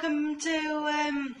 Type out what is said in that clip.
welcome to um,